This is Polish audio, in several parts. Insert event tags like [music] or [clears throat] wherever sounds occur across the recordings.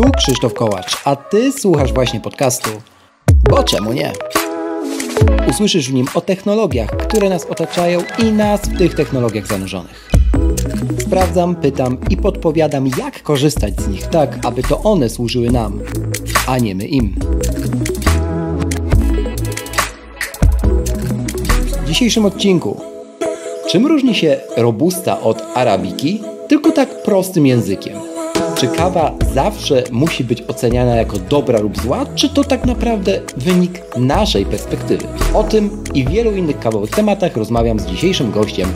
Tu Krzysztof Kołacz, a Ty słuchasz właśnie podcastu. Bo czemu nie? Usłyszysz w nim o technologiach, które nas otaczają i nas w tych technologiach zanurzonych. Sprawdzam, pytam i podpowiadam, jak korzystać z nich tak, aby to one służyły nam, a nie my im. W dzisiejszym odcinku Czym różni się robusta od arabiki? Tylko tak prostym językiem. Czy kawa zawsze musi być oceniana jako dobra lub zła, czy to tak naprawdę wynik naszej perspektywy? O tym i wielu innych kawowych tematach rozmawiam z dzisiejszym gościem.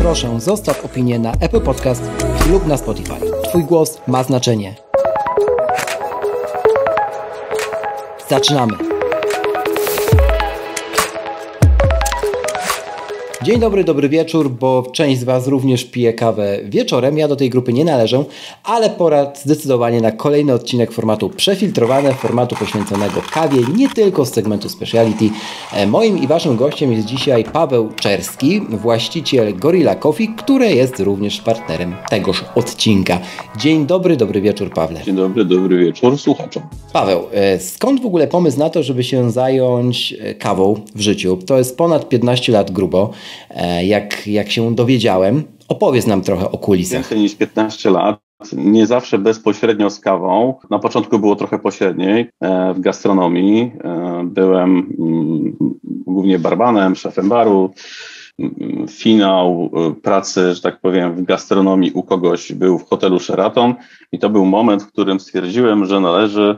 Proszę, zostaw opinię na Apple Podcast lub na Spotify. Twój głos ma znaczenie. Zaczynamy! Dzień dobry, dobry wieczór, bo część z Was również pije kawę wieczorem. Ja do tej grupy nie należę, ale pora zdecydowanie na kolejny odcinek formatu przefiltrowane, formatu poświęconego kawie, nie tylko z segmentu speciality. E, moim i Waszym gościem jest dzisiaj Paweł Czerski, właściciel Gorilla Coffee, które jest również partnerem tegoż odcinka. Dzień dobry, dobry wieczór, Pawle. Dzień dobry, dobry wieczór słuchaczom. Paweł, e, skąd w ogóle pomysł na to, żeby się zająć e, kawą w życiu? To jest ponad 15 lat grubo. E, jak, jak się dowiedziałem. Opowiedz nam trochę o kulisach. Więcej niż 15 lat. Nie zawsze bezpośrednio z kawą. Na początku było trochę pośredniej e, w gastronomii. E, byłem mm, głównie barmanem, szefem baru. Finał pracy, że tak powiem, w gastronomii u kogoś był w hotelu Sheraton i to był moment, w którym stwierdziłem, że należy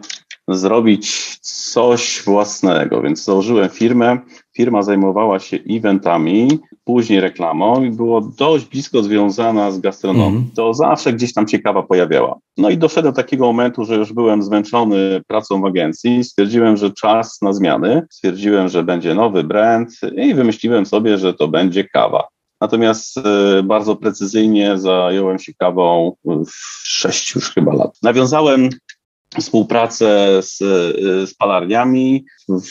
zrobić coś własnego, więc założyłem firmę. Firma zajmowała się eventami, później reklamą i było dość blisko związana z gastronomią. Mm. To zawsze gdzieś tam ciekawa pojawiała. No i doszedłem do takiego momentu, że już byłem zmęczony pracą w agencji. Stwierdziłem, że czas na zmiany. Stwierdziłem, że będzie nowy brand i wymyśliłem sobie, że to będzie kawa. Natomiast e, bardzo precyzyjnie zająłem się kawą w sześć już chyba lat. Nawiązałem współpracę z, z palarniami.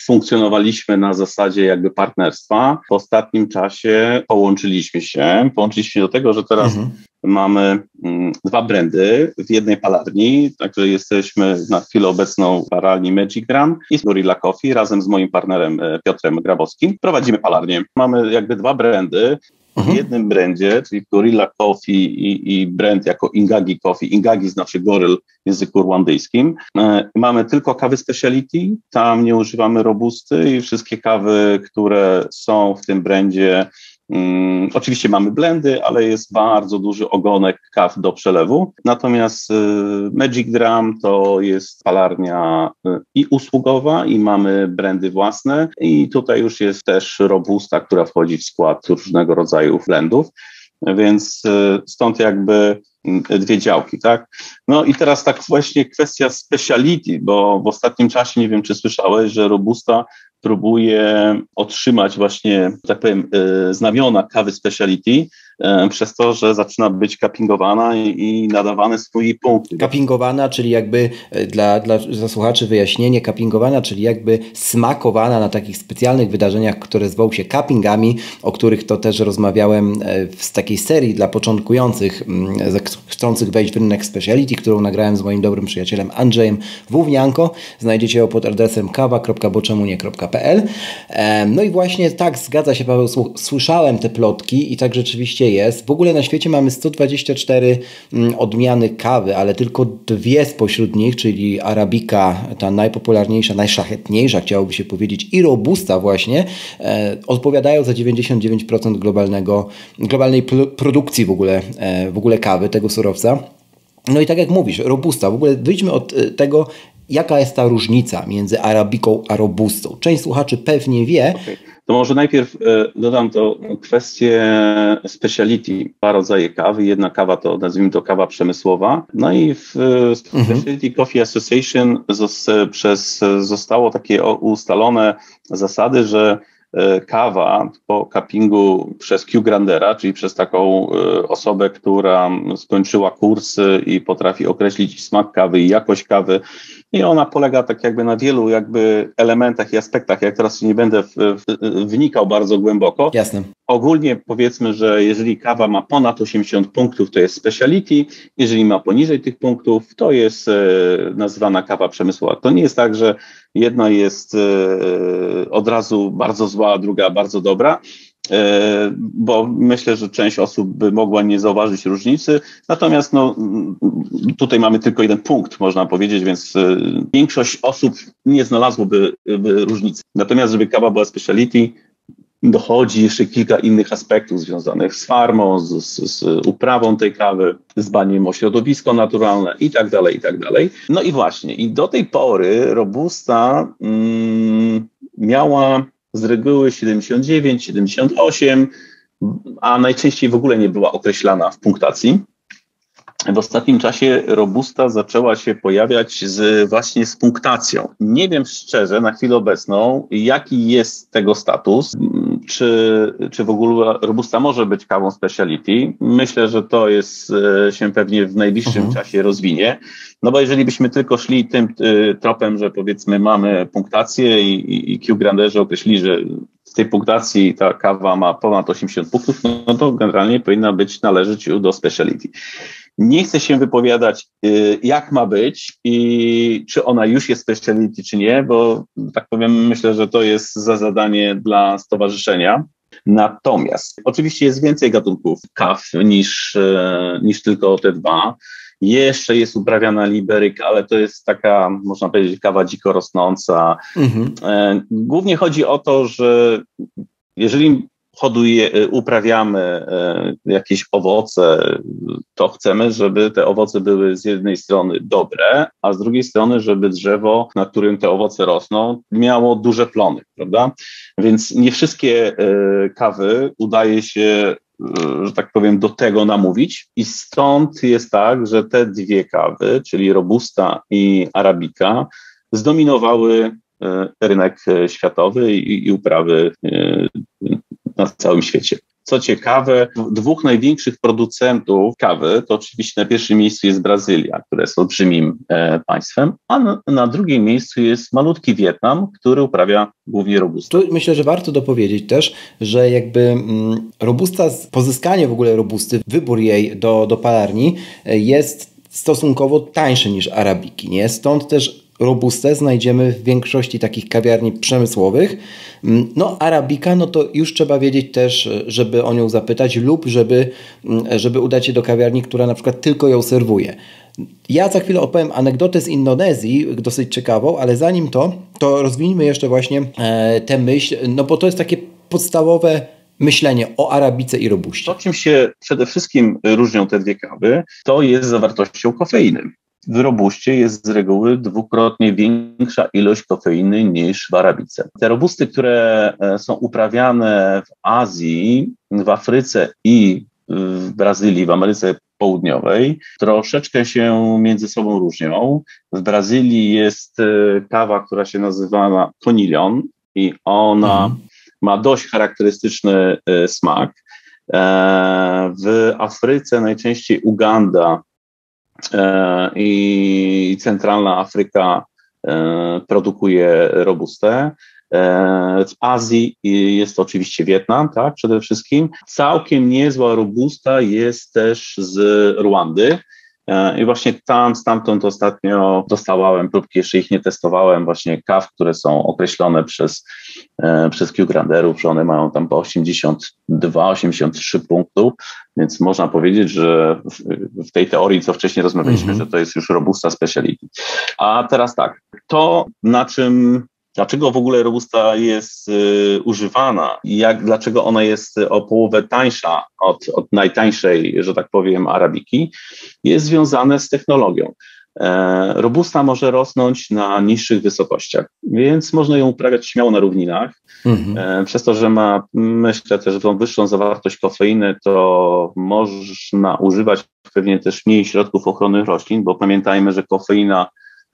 Funkcjonowaliśmy na zasadzie jakby partnerstwa. W ostatnim czasie połączyliśmy się. Połączyliśmy się do tego, że teraz mhm. mamy mm, dwa brandy w jednej palarni, także jesteśmy na chwilę obecną w paralni Magic Gram i Gorilla Coffee razem z moim partnerem e, Piotrem Grabowskim. Prowadzimy palarnię. Mamy jakby dwa brandy mhm. w jednym brandzie, czyli Gorilla Coffee i, i brand jako Ingagi Coffee. Ingagi znaczy goryl w języku rwandyjskim. E, mamy tylko kawy speciality, tam nie używamy robusty i wszystkie kawy, które są w tym brandzie Hmm, oczywiście mamy blendy, ale jest bardzo duży ogonek kaw do przelewu. Natomiast y, Magic Drum to jest palarnia y, i usługowa, i mamy brandy własne, i tutaj już jest też robusta, która wchodzi w skład różnego rodzaju blendów. Więc y, stąd jakby mm, dwie działki, tak? No i teraz tak właśnie kwestia speciality, bo w ostatnim czasie, nie wiem czy słyszałeś, że Robusta próbuje otrzymać właśnie, tak powiem, e, znamiona kawy speciality przez to, że zaczyna być kapingowana i nadawane swój punkty. Kapingowana, czyli jakby e, dla, dla zasłuchaczy wyjaśnienie, kapingowana, czyli jakby smakowana na takich specjalnych wydarzeniach, które zwał się cuppingami, o których to też rozmawiałem z takiej serii dla początkujących, chcących wejść w rynek speciality, którą nagrałem z moim dobrym przyjacielem Andrzejem Wównianko. Znajdziecie ją pod adresem kawa.boczemunie.pl no i właśnie tak, zgadza się Paweł, słyszałem te plotki i tak rzeczywiście jest. W ogóle na świecie mamy 124 mm, odmiany kawy, ale tylko dwie spośród nich, czyli Arabika, ta najpopularniejsza, najszlachetniejsza, chciałoby się powiedzieć, i Robusta właśnie, e, odpowiadają za 99% globalnego, globalnej produkcji w ogóle, e, w ogóle kawy, tego surowca. No i tak jak mówisz, robusta, w ogóle wyjdźmy od e, tego, Jaka jest ta różnica między arabiką a robustą? Część słuchaczy pewnie wie. Okay. To może najpierw e, dodam to kwestię speciality, dwa rodzaje kawy. Jedna kawa to nazwijmy to kawa przemysłowa. No i w e, mhm. Speciality Coffee Association przez, zostało takie ustalone zasady, że kawa po cuppingu przez Q Grandera, czyli przez taką e, osobę, która skończyła kursy i potrafi określić smak kawy i jakość kawy. I ona polega tak jakby na wielu jakby elementach i aspektach. Jak teraz nie będę w, w, wnikał bardzo głęboko. Jasne. ogólnie powiedzmy, że jeżeli kawa ma ponad 80 punktów, to jest speciality, jeżeli ma poniżej tych punktów, to jest e, nazywana kawa przemysłowa. To nie jest tak, że jedna jest e, od razu bardzo zła, a druga bardzo dobra. E, bo myślę, że część osób by mogła nie zauważyć różnicy. Natomiast no, tutaj mamy tylko jeden punkt, można powiedzieć, więc e, większość osób nie znalazłoby różnicy. Natomiast, żeby kawa była speciality, dochodzi jeszcze kilka innych aspektów związanych z farmą, z, z, z, uprawą tej kawy, z dbaniem o środowisko naturalne i tak dalej, i tak dalej. No i właśnie, i do tej pory Robusta mm, miała z reguły 79, 78, a najczęściej w ogóle nie była określana w punktacji. W ostatnim czasie Robusta zaczęła się pojawiać z, właśnie z punktacją. Nie wiem szczerze na chwilę obecną, jaki jest tego status, czy, czy w ogóle Robusta może być kawą speciality. Myślę, że to jest e, się pewnie w najbliższym mhm. czasie rozwinie. No bo jeżeli byśmy tylko szli tym y, tropem, że powiedzmy mamy punktację i, i, Q Granderze określili, że z tej punktacji ta kawa ma ponad 80 punktów, no to generalnie powinna być należeć do speciality. Nie chcę się wypowiadać, y, jak ma być i czy ona już jest speciality, czy nie, bo tak powiem, myślę, że to jest za zadanie dla stowarzyszenia. Natomiast oczywiście jest więcej gatunków kaw niż, y, niż tylko te dwa. Jeszcze jest uprawiana liberyk, ale to jest taka, można powiedzieć, kawa dziko rosnąca. Mhm. E, głównie chodzi o to, że jeżeli hoduje, e, uprawiamy e, jakieś owoce, to chcemy, żeby te owoce były z jednej strony dobre, a z drugiej strony, żeby drzewo, na którym te owoce rosną, miało duże plony, prawda? Więc nie wszystkie kawy udaje się że tak powiem, do tego namówić. I stąd jest tak, że te dwie kawy, czyli Robusta i Arabika, zdominowały rynek światowy i, i uprawy na całym świecie. Co ciekawe, dwóch największych producentów kawy to oczywiście na pierwszym miejscu jest Brazylia, która jest olbrzymim e, państwem, a na, na, drugim miejscu jest malutki Wietnam, który uprawia głównie robustę. Tu myślę, że warto dopowiedzieć też, że jakby mm, robusta, pozyskanie w ogóle robusty, wybór jej do, do palarni e, jest stosunkowo tańszy niż arabiki, nie? Stąd też robustę znajdziemy w większości takich kawiarni przemysłowych. Mm, no, arabika, no to już trzeba wiedzieć też, żeby o nią zapytać lub żeby, mm, żeby udać się do kawiarni, która na przykład tylko ją serwuje. Ja za chwilę opowiem anegdotę z Indonezji, dosyć ciekawą, ale zanim to, to rozwijmy jeszcze właśnie e, tę myśl, no bo to jest takie podstawowe myślenie o arabice i robuście. To, czym się przede wszystkim różnią te dwie kawy, to jest zawartością kofeiny w robuście jest z reguły dwukrotnie większa ilość kofeiny niż w arabice. Te robusty, które e, są uprawiane w Azji, w Afryce i w Brazylii, w Ameryce Południowej, troszeczkę się między sobą różnią. W Brazylii jest e, kawa, która się nazywa conilon i ona mhm. ma dość charakterystyczny e, smak. W Afryce najczęściej Uganda i centralna Afryka e, produkuje robustę. E, w Azji jest to oczywiście Wietnam, tak, przede wszystkim. Całkiem niezła robusta jest też z Rwandy. I właśnie tam, stamtąd ostatnio dostawałem próbki, jeszcze ich nie testowałem, właśnie kaw, które są określone przez, przez Q-Granderów, że one mają tam po 82-83 punktów, więc można powiedzieć, że w, w tej teorii, co wcześniej rozmawialiśmy, mm -hmm. że to jest już robusta speciality. A teraz tak, to na czym Dlaczego w ogóle robusta jest y, używana i jak, dlaczego ona jest o połowę tańsza od, od najtańszej, że tak powiem, arabiki, jest związane z technologią. E, robusta może rosnąć na niższych wysokościach, więc można ją uprawiać śmiało na równinach. Mhm. E, przez to, że ma, myślę też, tą wyższą zawartość kofeiny, to można używać pewnie też mniej środków ochrony roślin, bo pamiętajmy, że kofeina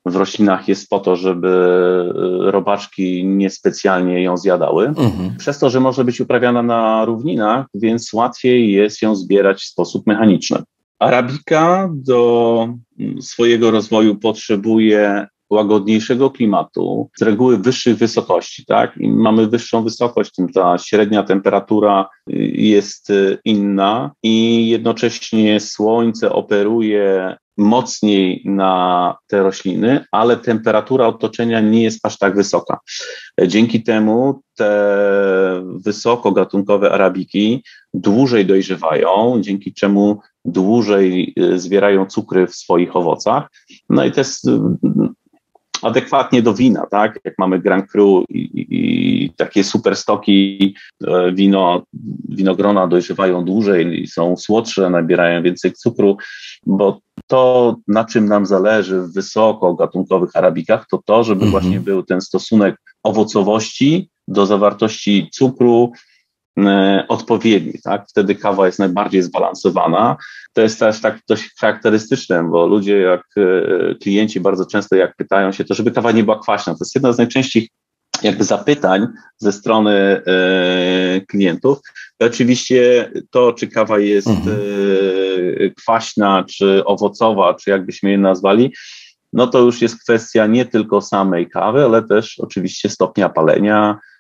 w roślinach jest po to, żeby e, robaczki niespecjalnie ją zjadały. Mhm. Przez to, że może być uprawiana na równinach, więc łatwiej jest ją zbierać w sposób mechaniczny. Arabika do mm, swojego rozwoju potrzebuje łagodniejszego klimatu, z reguły wyższych wysokości, tak? Im mamy wyższą wysokość, tym ta średnia temperatura jest inna i jednocześnie słońce operuje mocniej na te rośliny, ale temperatura otoczenia nie jest aż tak wysoka. Dzięki temu te wysokogatunkowe arabiki dłużej dojrzewają, dzięki czemu dłużej y, zbierają cukry w swoich owocach. No i y, adekwatnie do wina, tak? Jak mamy Grand Cru i, i, i takie super stoki, e, wino, winogrona dojrzewają dłużej, są słodsze, nabierają więcej cukru, bo to, na czym nam zależy w wysoko gatunkowych arabikach, to to, żeby mhm. właśnie był ten stosunek owocowości do zawartości cukru, odpowiedni, tak? Wtedy kawa jest najbardziej zbalansowana. To jest też tak dość charakterystyczne, bo ludzie, jak e, klienci bardzo często jak pytają się, to żeby kawa nie była kwaśna. To jest jedna z najczęściej jakby zapytań ze strony e, klientów. I oczywiście to, czy kawa jest mhm. e, kwaśna, czy owocowa, czy jakbyśmy je nazwali, no to już jest kwestia nie tylko samej kawy, ale też oczywiście stopnia palenia, E,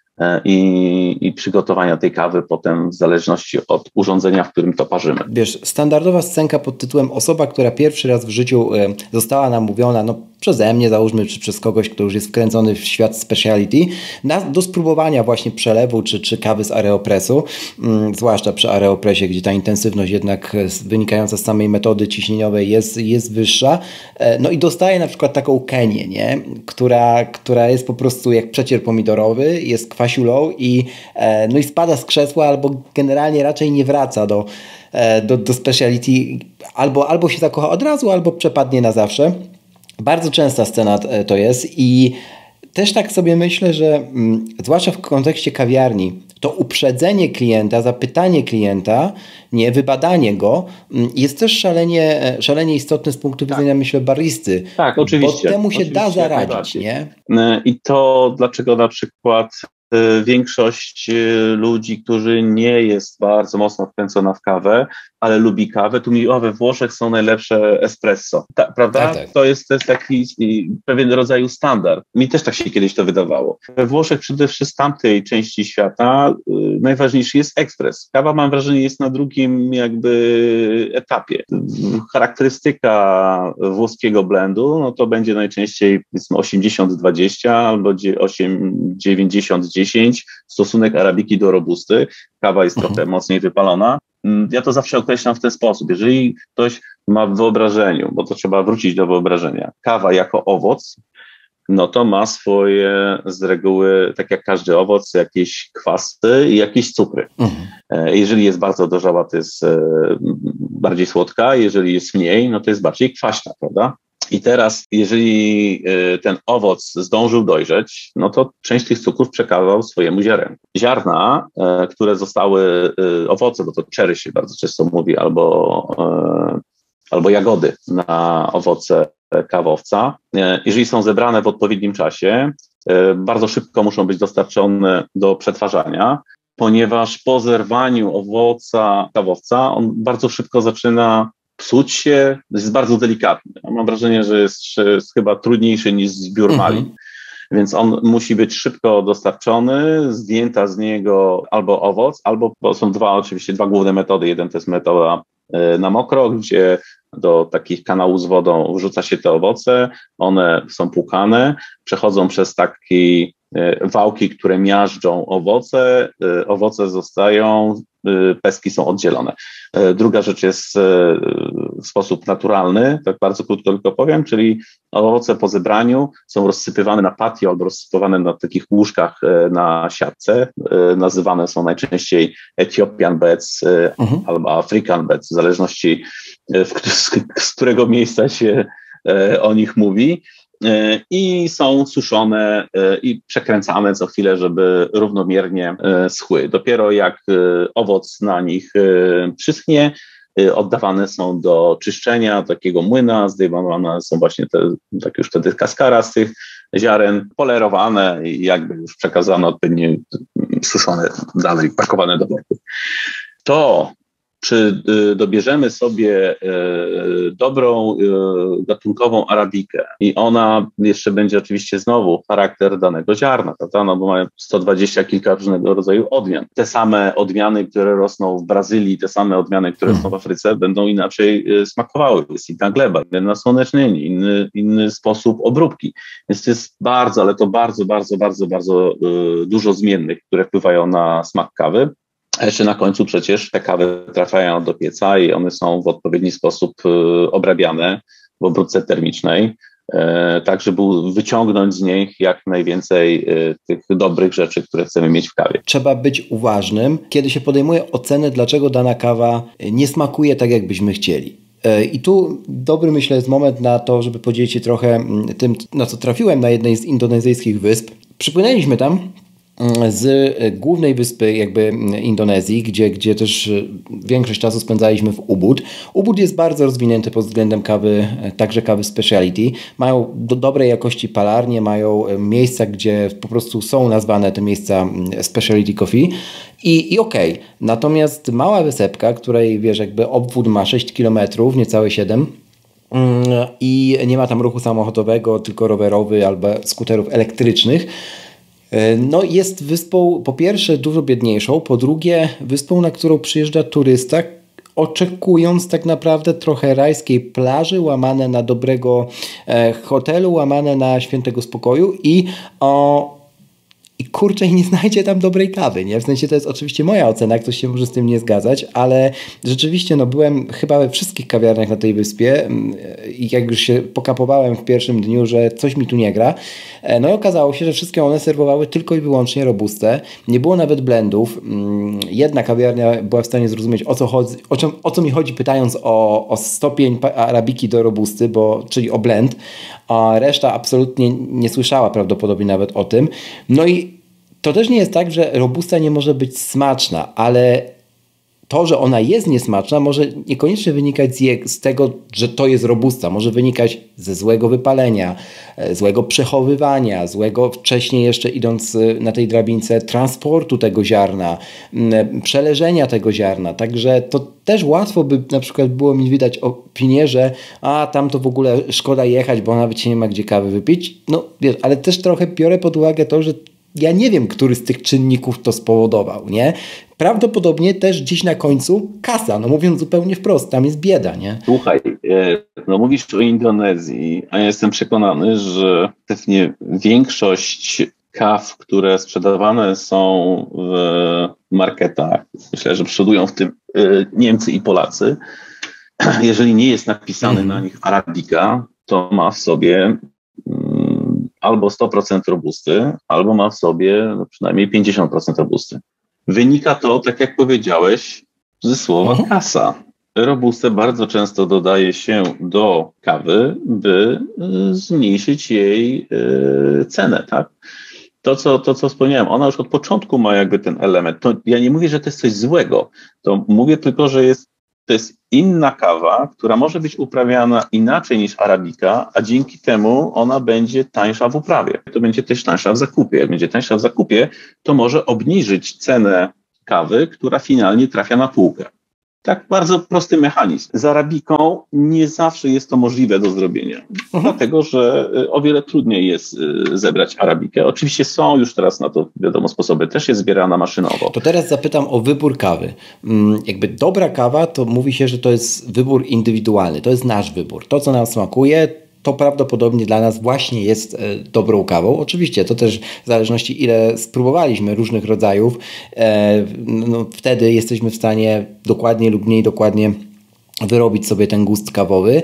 i, i, przygotowania tej kawy potem w zależności od urządzenia, w którym to parzymy. Wiesz, standardowa scenka pod tytułem osoba, która pierwszy raz w życiu e, została namówiona, no przeze mnie załóżmy, czy przez kogoś, kto już jest wkręcony w świat speciality, na, do spróbowania właśnie przelewu czy, czy kawy z aeropresu, mm, zwłaszcza przy aeropresie, gdzie ta intensywność jednak wynikająca z samej metody ciśnieniowej jest, jest wyższa. E, no i dostaje na przykład taką Kenię, nie? Która, która jest po prostu jak przecier pomidorowy, jest kwasiulą i, e, no i spada z krzesła albo generalnie raczej nie wraca do, e, do, do speciality. Albo, albo się zakocha od razu, albo przepadnie na zawsze. Bardzo częsta scena e, to jest i też tak sobie myślę, że mm, zwłaszcza w kontekście kawiarni, to uprzedzenie klienta, zapytanie klienta, nie wybadanie go, mm, jest też szalenie, e, szalenie istotne z punktu tak. widzenia, myślę, baristy. Tak, oczywiście. Bo temu się oczywiście, da zaradzić, nie? E, I to dlaczego na przykład większość ludzi, którzy nie jest bardzo mocno wkręcona w kawę, ale lubi kawę, tu mi o, we Włoszech są najlepsze espresso, Ta, prawda? Tak, tak. To jest też taki pewien rodzaj standard. Mi też tak się kiedyś to wydawało. We Włoszech przede wszystkim z tamtej części świata y, najważniejszy jest ekspres. Kawa mam wrażenie jest na drugim jakby etapie. Charakterystyka włoskiego blendu, no to będzie najczęściej 80-20 albo 90-10 stosunek arabiki do robusty. Kawa jest mhm. trochę mocniej wypalona. Mm, ja to zawsze określam w ten sposób. Jeżeli ktoś ma w wyobrażeniu, bo to trzeba wrócić do wyobrażenia, kawa jako owoc, no to ma swoje z reguły, tak jak każdy owoc, jakieś kwasy i jakieś cukry. Mhm. E, jeżeli jest bardzo dojrzała, to jest e, bardziej słodka, jeżeli jest mniej, no to jest bardziej kwaśna, prawda? I teraz, jeżeli y, ten owoc zdążył dojrzeć, no to część tych cukrów przekazał swojemu ziarenku. Ziarna, e, które zostały, y, owoce, bo to czery się bardzo często mówi, albo, albo jagody na owoce kawowca, jeżeli są zebrane w odpowiednim czasie, bardzo szybko muszą być dostarczone do przetwarzania, ponieważ po zerwaniu owoca kawowca on bardzo szybko zaczyna psuć się jest bardzo delikatny. Mam wrażenie, że jest, jest chyba trudniejszy niż zbiór mhm. malin. Więc on musi być szybko dostarczony, zdjęta z niego albo owoc, albo bo są dwa, oczywiście dwa główne metody. Jeden to jest metoda e, na mokro, gdzie do takich kanałów z wodą wrzuca się te owoce, one są płukane, przechodzą przez taki e, wałki, które miażdżą owoce, e, owoce zostają Y, peski są oddzielone. E, druga rzecz jest e, w sposób naturalny, tak bardzo krótko tylko powiem, czyli owoce po zebraniu są rozsypywane na patio albo rozsypywane na takich łóżkach na siatce. Nazywane są najczęściej Ethiopian beds mhm. albo African beds, w zależności z, z którego miejsca się o nich mówi. E, i są suszone e, i przekręcane co chwilę, żeby równomiernie e, schły. Dopiero jak owoc na nich przyschnie, oddawane są do czyszczenia takiego młyna, zdejmowane są właśnie te, tak już wtedy kaskara z tych ziaren, polerowane i jakby już przekazane odpowiednio suszone dalej, pakowane do worków. To, czy y, dobierzemy sobie y, dobrą y, gatunkową arabikę i ona jeszcze będzie oczywiście znowu charakter danego ziarna, prawda? No bo mają 120 kilka różnego rodzaju odmian. Te same odmiany, które rosną w Brazylii, te same odmiany, które rosną w Afryce, będą inaczej smakowały. Jest inna gleba, inne nasłonecznienie, inny, inny sposób obróbki. Więc to jest bardzo, ale to bardzo, bardzo, bardzo, bardzo dużo zmiennych, które wpływają na smak kawy. Jeszcze na końcu przecież te kawy trafiają do pieca i one są w odpowiedni sposób y, obrabiane w obróbce termicznej, e, tak żeby wyciągnąć z nich jak najwięcej y, tych dobrych rzeczy, które chcemy mieć w kawie. Trzeba być uważnym, kiedy się podejmuje ocenę, dlaczego dana kawa nie smakuje tak, jakbyśmy chcieli. E, I tu dobry, myślę, jest moment na to, żeby podzielić się trochę mm, tym, na co trafiłem na jednej z indonezyjskich wysp. Przypłynęliśmy tam z e, głównej wyspy jakby Indonezji, gdzie, gdzie też e, większość czasu spędzaliśmy w Ubud. Ubud jest bardzo rozwinięty pod względem kawy, e, także kawy speciality. Mają do dobrej jakości palarnie, mają miejsca, gdzie po prostu są nazwane te miejsca speciality coffee i, i okej. Okay. Natomiast mała wysepka, której wiesz, jakby obwód ma 6 km, niecałe 7 mm, i nie ma tam ruchu samochodowego, tylko rowerowy albo skuterów elektrycznych, no jest wyspą po pierwsze dużo biedniejszą, po drugie wyspą, na którą przyjeżdża turysta, oczekując tak naprawdę trochę rajskiej plaży, łamane na dobrego e, hotelu, łamane na świętego spokoju i o, i kurczę, nie znajdzie tam dobrej kawy, nie? W sensie to jest oczywiście moja ocena, ktoś się może z tym nie zgadzać, ale rzeczywiście no byłem chyba we wszystkich kawiarniach na tej wyspie mm, i jak już się pokapowałem w pierwszym dniu, że coś mi tu nie gra, e, no i okazało się, że wszystkie one serwowały tylko i wyłącznie robustę. Nie było nawet blendów. Mm, jedna kawiarnia była w stanie zrozumieć o co, chodzi, o, czym, o co mi chodzi pytając o, o stopień arabiki do robusty, bo, czyli o blend, a reszta absolutnie nie słyszała prawdopodobnie nawet o tym. No i to też nie jest tak, że robusta nie może być smaczna, ale to, że ona jest niesmaczna, może niekoniecznie wynikać z, je, z, tego, że to jest robusta. Może wynikać ze złego wypalenia, e, złego przechowywania, złego wcześniej jeszcze idąc e, na tej drabince transportu tego ziarna, przeleżenia tego ziarna. Także to też łatwo by na przykład było mi wydać opinię, że a tam to w ogóle szkoda jechać, bo nawet się nie ma gdzie kawy wypić. No wiesz, ale też trochę biorę pod uwagę to, że ja nie wiem, który z tych czynników to spowodował, nie? Prawdopodobnie też gdzieś na końcu kasa, no mówiąc zupełnie wprost, tam jest bieda, nie? Słuchaj, e, no mówisz o Indonezji, a ja jestem przekonany, że pewnie większość kaw, które sprzedawane są w marketach, myślę, że przodują w tym e, Niemcy i Polacy, [clears throat] jeżeli nie jest napisany na nich Arabika, to ma w sobie albo 100% robusty, albo ma w sobie przynajmniej 50% robusty. Wynika to, tak jak powiedziałeś, ze słowa mhm. kasa. Robustę bardzo często dodaje się do kawy, by y, zmniejszyć jej y, cenę, tak? To co, to, co wspomniałem, ona już od początku ma jakby ten element. To ja nie mówię, że to jest coś złego. To mówię tylko, że jest to jest inna kawa, która może być uprawiana inaczej niż arabika, a dzięki temu ona będzie tańsza w uprawie. To będzie też tańsza w zakupie. Jak będzie tańsza w zakupie, to może obniżyć cenę kawy, która finalnie trafia na półkę. Tak, bardzo prosty mechanizm. Z arabiką nie zawsze jest to możliwe do zrobienia, mhm. dlatego że y, o wiele trudniej jest y, zebrać arabikę. Oczywiście są już teraz na to, wiadomo, sposoby, też jest zbierana maszynowo. To teraz zapytam o wybór kawy. Mm, jakby dobra kawa, to mówi się, że to jest wybór indywidualny, to jest nasz wybór. To, co nam smakuje, to prawdopodobnie dla nas właśnie jest e, dobrą kawą. Oczywiście to też w zależności ile spróbowaliśmy różnych rodzajów, e, no, wtedy jesteśmy w stanie dokładnie lub mniej dokładnie wyrobić sobie ten gust kawowy.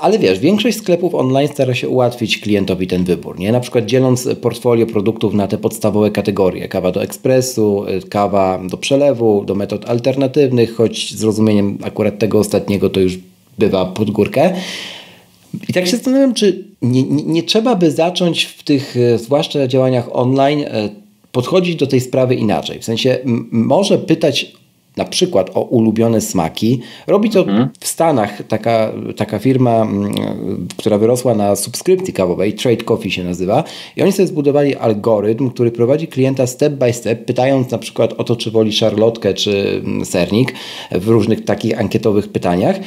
Ale wiesz, większość sklepów online stara się ułatwić klientowi ten wybór. Nie? Na przykład dzieląc portfolio produktów na te podstawowe kategorie. Kawa do ekspresu, e, kawa do przelewu, do metod alternatywnych, choć z rozumieniem akurat tego ostatniego to już bywa pod górkę. I tak się zastanawiam, czy nie, nie, nie, trzeba by zacząć w tych, e, zwłaszcza działaniach online, e, podchodzić do tej sprawy inaczej. W sensie może pytać na przykład o ulubione smaki. Robi to mhm. w Stanach taka, taka firma, która wyrosła na subskrypcji kawowej, Trade Coffee się nazywa i oni sobie zbudowali algorytm, który prowadzi klienta step by step, pytając na przykład o to, czy woli szarlotkę, czy sernik w różnych takich ankietowych pytaniach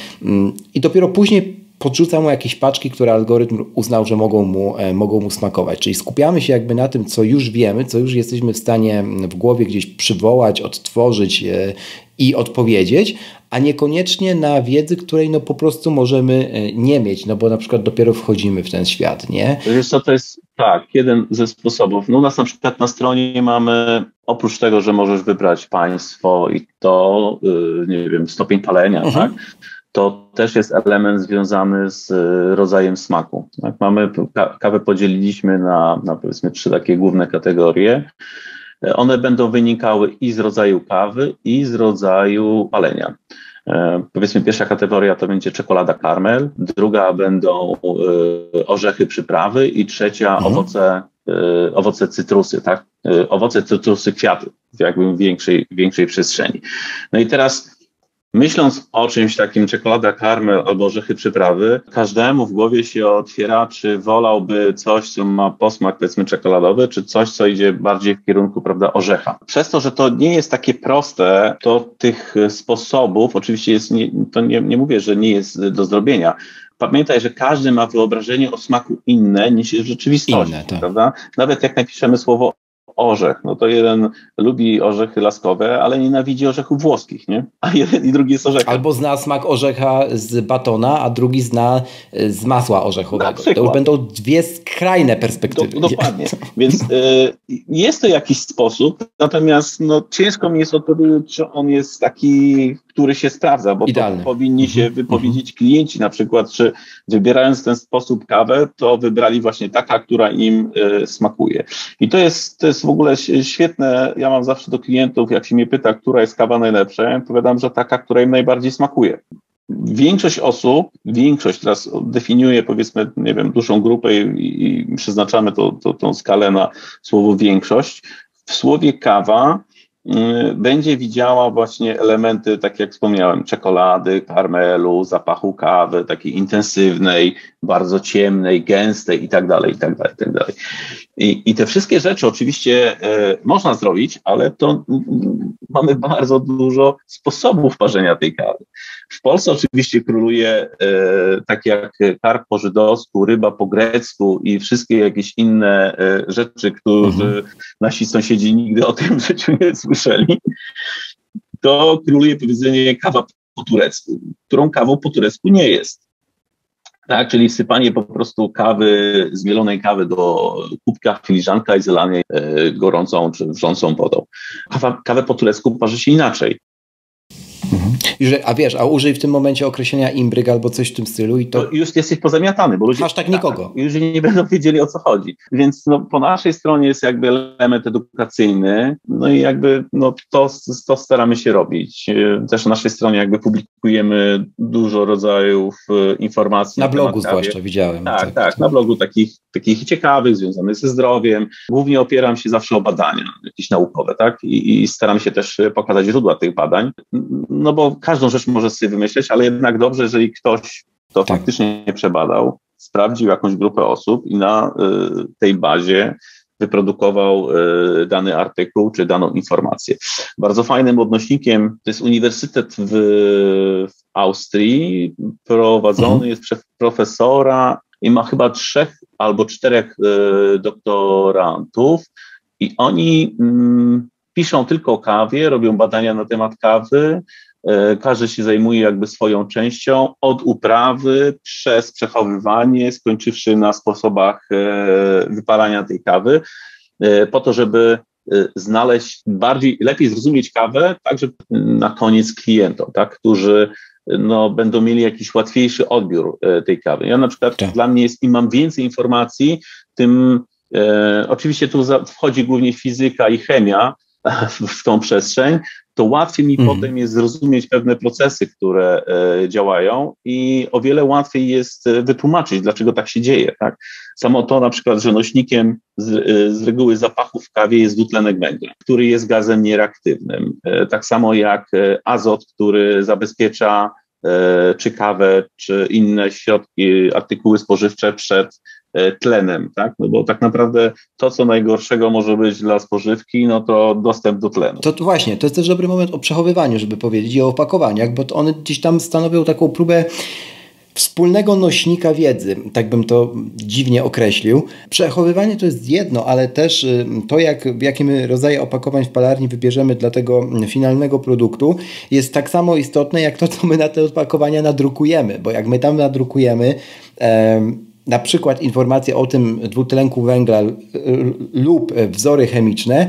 i dopiero później podrzuca mu jakieś paczki, które algorytm uznał, że mogą mu, e, mogą mu smakować. Czyli skupiamy się jakby na tym, co już wiemy, co już jesteśmy w stanie w głowie gdzieś przywołać, odtworzyć e, i odpowiedzieć, a niekoniecznie na wiedzy, której no po prostu możemy e, nie mieć, no bo na przykład dopiero wchodzimy w ten świat, nie? Wiesz co, to jest tak, jeden ze sposobów. No u nas na przykład na stronie mamy, oprócz tego, że możesz wybrać państwo i to, nie wiem, stopień palenia, mhm. tak? To też jest element związany z e, rodzajem smaku. Tak? Mamy, kawę podzieliliśmy na, na powiedzmy trzy takie główne kategorie. E, one będą wynikały i z rodzaju kawy, i z rodzaju palenia. E, powiedzmy, pierwsza kategoria to będzie czekolada karmel, druga będą orzechy przyprawy i trzecia mhm. owoce, owoce cytrusy, tak? Owoce cytrusy kwiaty w jakby większej, większej przestrzeni. No i teraz Myśląc o czymś takim, czekolada karmel albo orzechy przyprawy, każdemu w głowie się otwiera, czy wolałby coś, co ma posmak powiedzmy czekoladowy, czy coś, co idzie bardziej w kierunku, prawda, orzecha. Przez to, że to nie jest takie proste, to tych sposobów, oczywiście jest, nie, to nie, nie mówię, że nie jest do zrobienia, pamiętaj, że każdy ma wyobrażenie o smaku inne niż jest w rzeczywistości, inne, tak. prawda? Nawet jak napiszemy słowo orzech. No to jeden lubi orzechy laskowe, ale nienawidzi orzechów włoskich, nie? A jeden i drugi jest orzech. Albo zna smak orzecha z batona, a drugi zna e, z masła orzechowego. To już będą dwie skrajne perspektywy. Do, dokładnie. [laughs] Więc y, jest to jakiś sposób, natomiast no, ciężko mi jest odpowiedzieć, czy on jest taki, który się sprawdza, bo powinni się mhm. wypowiedzieć klienci na przykład, czy wybierając ten sposób kawę, to wybrali właśnie taka, która im y, smakuje. I to jest, to jest w ogóle świetne. Ja mam zawsze do klientów, jak się mnie pyta, która jest kawa najlepsza, ja że taka, która im najbardziej smakuje. Większość osób, większość teraz definiuje powiedzmy, nie wiem, dużą grupę i, i przeznaczamy to, to, tą skalę na słowo większość. W słowie kawa będzie widziała właśnie elementy, tak jak wspomniałem, czekolady, karmelu, zapachu kawy, takiej intensywnej, bardzo ciemnej, gęstej i tak dalej, i tak dalej, i tak dalej. I, te wszystkie rzeczy oczywiście e, można zrobić, ale to m, mamy bardzo dużo sposobów parzenia tej kawy. W Polsce oczywiście króluje e, tak jak karp po żydowsku, ryba po grecku i wszystkie jakieś inne e, rzeczy, którzy mhm. nasi sąsiedzi nigdy o tym [laughs] w życiu nie słyszeli. To króluje powiedzenie kawa po turecku, którą kawą po turecku nie jest. Tak, czyli wsypanie po prostu kawy, zmielonej kawy do kubka, filiżanka i zalanie e, gorącą czy wrzącą wodą. Kawa, kawę po turecku parzy się inaczej. Mhm. Że, a wiesz, a użyj w tym momencie określenia imbryk albo coś w tym stylu i to... to już jesteś pozamiatany, bo ludzie... Masz tak nikogo. Tak, już nie będą wiedzieli o co chodzi. Więc no, po naszej stronie jest jakby element edukacyjny, no i jakby no, to, to staramy się robić. Też na naszej stronie jakby publikujemy dużo rodzajów e, informacji. Na, na blogu zwłaszcza widziałem. Tak, tak, tak, na blogu takich, takich ciekawych, związanych ze zdrowiem. Głównie opieram się zawsze o badania jakieś naukowe, tak? I, i staram się też pokazać źródła tych badań no bo każdą rzecz może sobie wymyśleć, ale jednak dobrze, jeżeli ktoś to tak. faktycznie przebadał, sprawdził jakąś grupę osób i na y, tej bazie wyprodukował y, dany artykuł czy daną informację. Bardzo fajnym odnośnikiem to jest Uniwersytet w, w Austrii, prowadzony mhm. jest przez profesora i ma chyba trzech albo czterech y, doktorantów i oni mm, piszą tylko o kawie, robią badania na temat kawy, każdy się zajmuje jakby swoją częścią, od uprawy przez przechowywanie, skończywszy na sposobach e, wypalania tej kawy, e, po to, żeby znaleźć bardziej, lepiej zrozumieć kawę, także na koniec klientom, tak, którzy no, będą mieli jakiś łatwiejszy odbiór tej kawy. Ja na przykład tak. dla mnie jest, im mam więcej informacji, tym e, oczywiście tu wchodzi głównie fizyka i chemia, w tą przestrzeń, to łatwiej mi mm. potem jest zrozumieć pewne procesy, które e, działają i o wiele łatwiej jest e, wytłumaczyć, dlaczego tak się dzieje. Tak? Samo to na przykład, że nośnikiem z, e, z reguły zapachu w kawie jest dwutlenek węgla, który jest gazem niereaktywnym. Tak samo jak azot, który zabezpiecza czy kawę, czy inne środki, artykuły spożywcze przed tlenem, tak? No bo tak naprawdę to, co najgorszego może być dla spożywki, no to dostęp do tlenu. To, to właśnie, to jest też dobry moment o przechowywaniu, żeby powiedzieć i o opakowaniach, bo one gdzieś tam stanowią taką próbę wspólnego nośnika wiedzy, tak bym to dziwnie określił. Przechowywanie to jest jedno, ale też y, to, jak, jakie my rodzaje opakowań w palarni wybierzemy dla tego finalnego produktu, jest tak samo istotne, jak to, co my na te opakowania nadrukujemy, bo jak my tam nadrukujemy, na przykład informacje o tym dwutlenku węgla lub wzory chemiczne,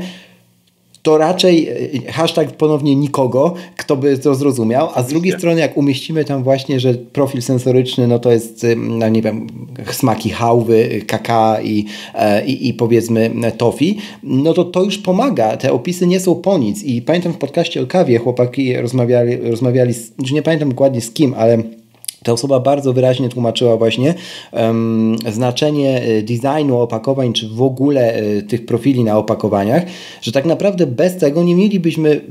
to raczej e, hashtag ponownie nikogo, kto by to zrozumiał, a z drugiej strony jak umieścimy tam właśnie, że profil sensoryczny, no to jest, no nie wiem, smaki hałwy, kaka i, e, i, i powiedzmy tofi, no to to już pomaga, te opisy nie są po nic. I pamiętam w podcaście o kawie chłopaki rozmawiali, rozmawiali z, nie pamiętam dokładnie z kim, ale ta osoba bardzo wyraźnie tłumaczyła właśnie um, znaczenie e, designu opakowań, czy w ogóle y, tych profili na opakowaniach, że tak naprawdę bez tego nie mielibyśmy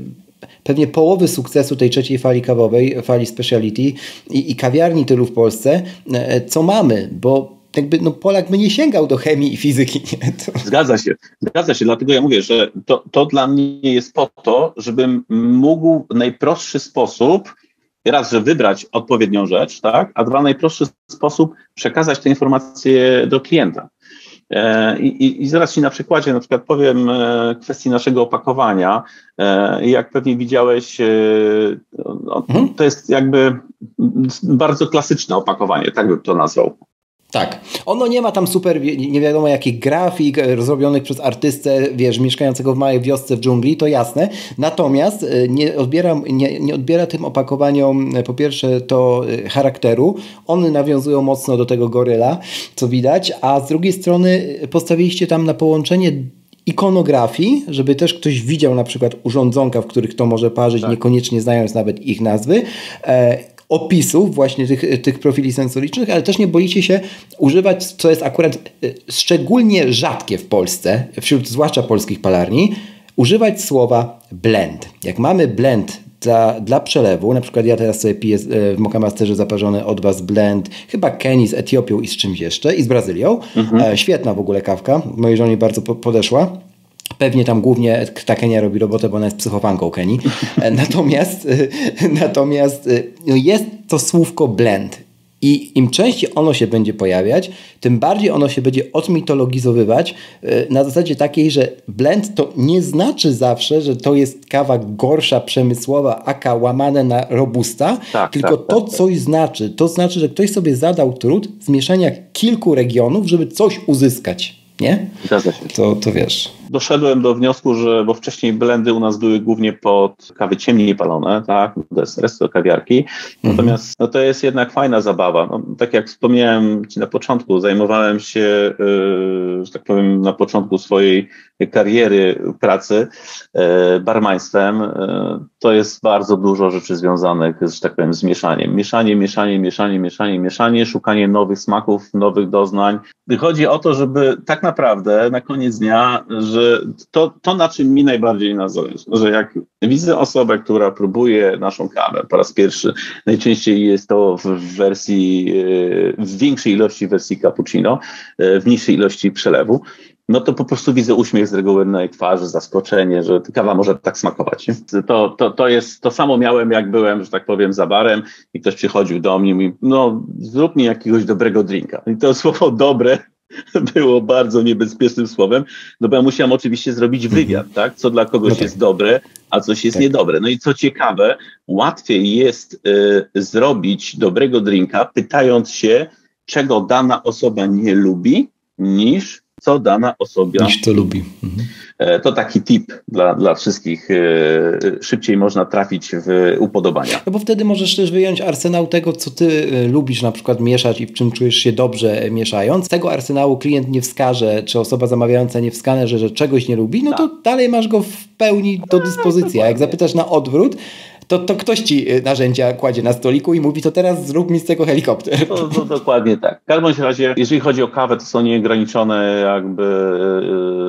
pewnie połowy sukcesu tej trzeciej fali kawowej, fali speciality i, i kawiarni tylu w Polsce, y, co mamy, bo jakby no Polak by nie sięgał do chemii i fizyki. Nie? To... Zgadza się, zgadza się, dlatego ja mówię, że to, to dla mnie jest po to, żebym mógł w najprostszy sposób raz, że wybrać odpowiednią rzecz, tak, a dwa, najprostszy sposób przekazać te informacje do klienta. E, I, i, I, zaraz Ci na przykładzie na przykład powiem e, kwestii naszego opakowania. E, jak pewnie widziałeś, mhm. to jest jakby bardzo klasyczne opakowanie, tak bym to nazwał. Tak. Ono nie ma tam super, nie wiadomo jakich grafik e, zrobionych przez artystę, wiesz, mieszkającego w małej wiosce w dżungli, to jasne. Natomiast e, nie odbiera, nie, nie odbiera tym opakowaniom e, po pierwsze to charakteru. One nawiązują mocno do tego goryla, co widać, a z drugiej strony postawiliście tam na połączenie ikonografii, żeby też ktoś widział na przykład urządzonka, w których to może parzyć, tak. niekoniecznie znając nawet ich nazwy opisów właśnie tych, tych profili sensoricznych, ale też nie boicie się używać, co jest akurat e, szczególnie rzadkie w Polsce, wśród zwłaszcza polskich palarni, używać słowa blend. Jak mamy blend dla, dla przelewu, na przykład ja teraz sobie piję e, w Mokamasterze zaparzony od Was blend, chyba Kenii z Etiopią i z czymś jeszcze, i z Brazylią. Mhm. E, świetna w ogóle kawka, mojej żonie bardzo podeszła. Pewnie tam głównie ta Kenia robi robotę, bo ona jest psychofanką Kenii. E, [laughs] natomiast e, natomiast e, no jest to słówko blend. I im częściej ono się będzie pojawiać, tym bardziej ono się będzie odmitologizowywać na zasadzie takiej, że blend to nie znaczy zawsze, że to jest kawa gorsza, przemysłowa, aka łamane na robusta, tak, tylko tak, to tak, tak. coś znaczy. To znaczy, że ktoś sobie zadał trud zmieszania kilku regionów, żeby coś uzyskać. Nie? Zgadza się. To, to wiesz doszedłem do wniosku, że, bo wcześniej blendy u nas były głównie pod kawy ciemniej palone, tak, do kawiarki, mhm. natomiast no, to jest jednak fajna zabawa. No, tak jak wspomniałem Ci na początku, zajmowałem się, yy, że tak powiem, na początku swojej kariery pracy yy, barmaństwem. Yy, to jest bardzo dużo rzeczy związanych, że tak powiem, z mieszaniem. Mieszanie, mieszanie, mieszanie, mieszanie, mieszanie, szukanie nowych smaków, nowych doznań. Chodzi o to, żeby tak naprawdę na koniec dnia, że to, to, na czym mi najbardziej na zależy, że jak widzę osobę, która próbuje naszą kawę po raz pierwszy, najczęściej jest to w wersji, e, w większej ilości wersji cappuccino, e, w mniejszej ilości przelewu, no to po prostu widzę uśmiech z reguły na jej twarzy, zaskoczenie, że kawa może tak smakować. To, to, to jest, to samo miałem, jak byłem, że tak powiem, za barem i ktoś przychodził do mnie i mówi, no zrób mi jakiegoś dobrego drinka. I to [laughs] słowo dobre było bardzo niebezpiecznym słowem, no bo ja musiałem oczywiście zrobić mhm. wywiad, tak? Co dla kogoś no tak. jest dobre, a coś jest tak. niedobre. No i co ciekawe, łatwiej jest y, zrobić dobrego drinka, pytając się, czego dana osoba nie lubi, niż co dana osoba niż to lubi. Mhm. E, to taki tip dla, dla wszystkich. E, szybciej można trafić w upodobania. No bo wtedy możesz też wyjąć arsenał tego, co ty e, lubisz na przykład mieszać i w czym czujesz się dobrze mieszając. Z tego arsenału klient nie wskaże, czy osoba zamawiająca nie wskaże, że, czegoś nie lubi, no to tak. dalej masz go w pełni do dyspozycji. A jak zapytasz na odwrót, to, to ktoś ci y, narzędzia kładzie na stoliku i mówi, to teraz zrób mi z tego helikopter. To, to dokładnie tak. W każdym razie, jeżeli chodzi o kawę, to są nieograniczone jakby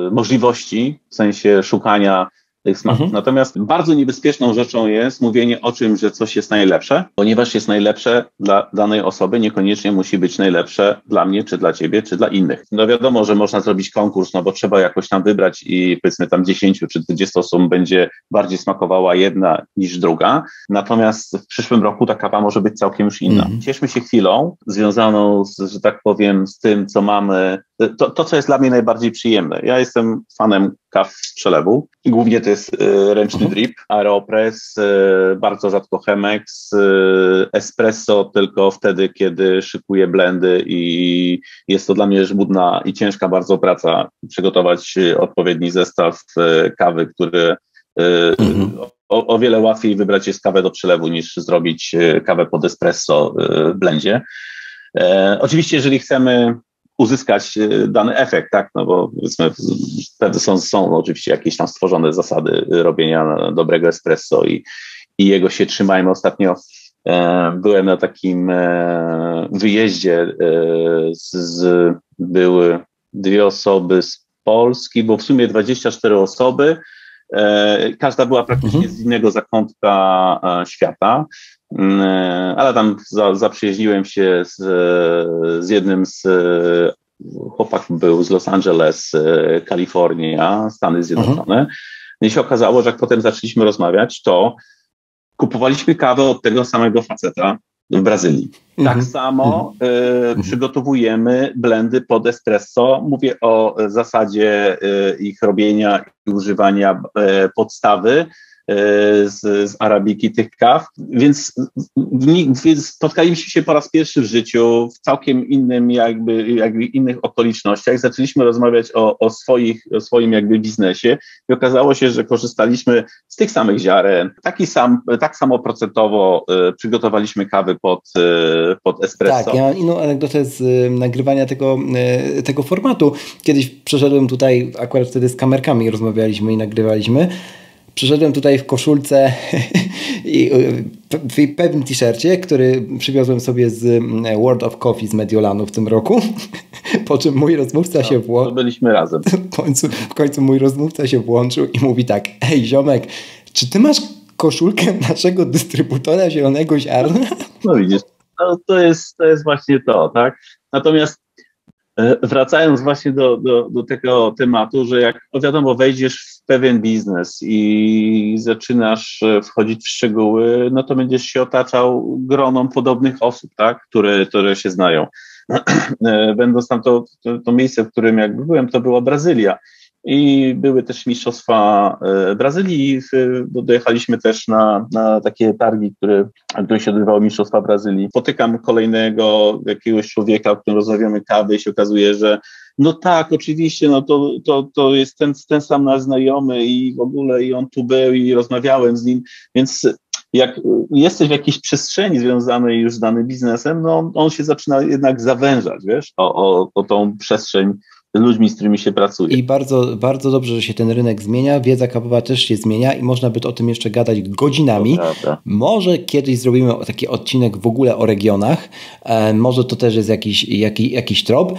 yy, możliwości w sensie szukania tych smaków. Mhm. Natomiast bardzo niebezpieczną rzeczą jest mówienie o czym, że coś jest najlepsze, ponieważ jest najlepsze dla danej osoby, niekoniecznie musi być najlepsze dla mnie, czy dla ciebie, czy dla innych. No wiadomo, że można zrobić konkurs, no bo trzeba jakoś tam wybrać i powiedzmy tam 10 czy 20 osób będzie bardziej smakowała jedna niż druga. Natomiast w przyszłym roku ta kawa może być całkiem już inna. Mhm. Cieszmy się chwilą związaną, z, że tak powiem, z tym, co mamy to, to, co jest dla mnie najbardziej przyjemne. Ja jestem fanem kaw z przelewu. Głównie to jest y, ręczny mhm. drip, aeropress, y, bardzo rzadko Chemex, y, espresso tylko wtedy, kiedy szykuję blendy i jest to dla mnie żmudna i ciężka bardzo praca przygotować odpowiedni zestaw kawy, który mhm. o, o, wiele łatwiej wybrać jest kawę do przelewu niż zrobić kawę pod espresso w blendzie. E, oczywiście, jeżeli chcemy uzyskać e, dany efekt, tak? No bo powiedzmy, są, są oczywiście jakieś tam stworzone zasady robienia dobrego espresso i, i jego się trzymajmy. Ostatnio e, byłem na takim e, wyjeździe e, z, z, były dwie osoby z Polski, bo w sumie 24 osoby. E, każda była praktycznie mhm. z innego zakątka e, świata. Mm, e, ale tam za, zaprzyjaźniłem się z, z jednym z chłopak był z Los Angeles, Kalifornia, Stany Zjednoczone. Mhm. I się okazało, że jak potem zaczęliśmy rozmawiać, to kupowaliśmy kawę od tego samego faceta w Brazylii. Tak mhm. samo mhm. y, przygotowujemy blendy pod espresso. Mówię o zasadzie y, ich robienia i używania y, podstawy z, z arabiki tych kaw, więc, więc spotkaliśmy się po raz pierwszy w życiu w całkiem innym jakby, jakby innych okolicznościach. Zaczęliśmy rozmawiać o, o, swoich, o swoim jakby biznesie i okazało się, że korzystaliśmy z tych samych ziaren, taki sam, tak samo procentowo y, przygotowaliśmy kawy pod, y, pod espresso. Tak, ja mam inną anegdotę z nagrywania tego, tego formatu. Kiedyś przeszedłem tutaj, akurat wtedy z kamerkami rozmawialiśmy i nagrywaliśmy przyszedłem tutaj w koszulce [laughs] i w pewnym t-shircie, który przywiozłem sobie z mm, World of Coffee z Mediolanu w tym roku. [laughs] Po czym mój rozmówca no, się włączył. byliśmy razem. [laughs] W końcu, w końcu mój rozmówca się włączył i mówi tak: Ej, ziomek, czy ty masz koszulkę naszego dystrybutora zielonego ziarna? No widzisz, no, to, jest, to jest właśnie to, tak? Natomiast E, wracając właśnie do, do, do tego tematu, że jak no wiadomo, wejdziesz w pewien biznes i zaczynasz e, wchodzić w szczegóły, no to będziesz się otaczał groną podobnych osób, tak, które, które się znają. [clears throat] E, będąc tam to, to, to miejsce, w którym jakby byłem, to była Brazylia i były też mistrzostwa e, Brazylii. Dojechaliśmy też na, na takie targi, które, które się odbywały mistrzostwa Brazylii. Spotykam kolejnego jakiegoś człowieka, o którym rozmawiamy kawy i się okazuje, że no tak, oczywiście, no to, to, to jest ten, ten sam nasz znajomy i w ogóle i on tu był i rozmawiałem z nim, więc jak jesteś w jakiejś przestrzeni związanej już z danym biznesem, no on się zaczyna jednak zawężać, wiesz, o, o, o tą przestrzeń ludźmi, z którymi się pracuje. I bardzo, bardzo dobrze, że się ten rynek zmienia, wiedza kawowa też się zmienia i można by o tym jeszcze gadać godzinami. Może kiedyś zrobimy taki odcinek w ogóle o regionach, e, może to też jest jakiś, jakiś, jakiś trop.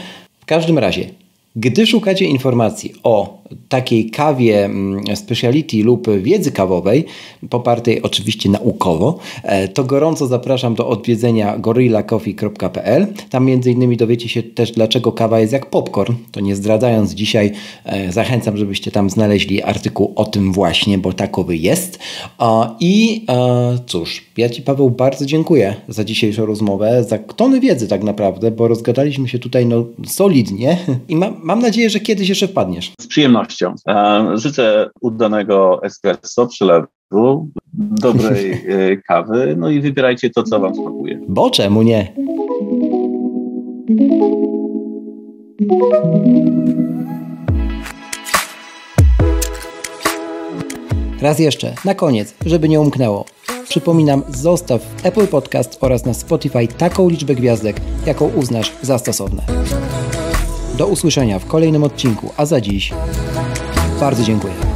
W każdym razie, gdy szukacie informacji o takiej kawie mm, speciality lub wiedzy kawowej, popartej oczywiście naukowo, e, to gorąco zapraszam do odwiedzenia gorillacoffee.pl. Tam między innymi dowiecie się też dlaczego kawa jest jak popcorn. To nie zdradzając dzisiaj, e, zachęcam, żebyście tam znaleźli artykuł o tym właśnie, bo takowy jest. I e, cóż, ja Ci Paweł bardzo dziękuję za dzisiejszą rozmowę, za tony wiedzy tak naprawdę, bo rozgadaliśmy się tutaj no, solidnie i ma, mam nadzieję, że kiedyś jeszcze wpadniesz. Z przyjemnością przyjemnością. E, życzę udanego espresso, przylewu, dobrej [laughs] e, kawy, no i wybierajcie to, co Wam smakuje. Bo czemu nie? Raz jeszcze, na koniec, żeby nie umknęło. Przypominam, zostaw w Apple Podcast oraz na Spotify taką liczbę gwiazdek, jaką uznasz za stosowne. Do usłyszenia w kolejnym odcinku, a za dziś bardzo dziękuję.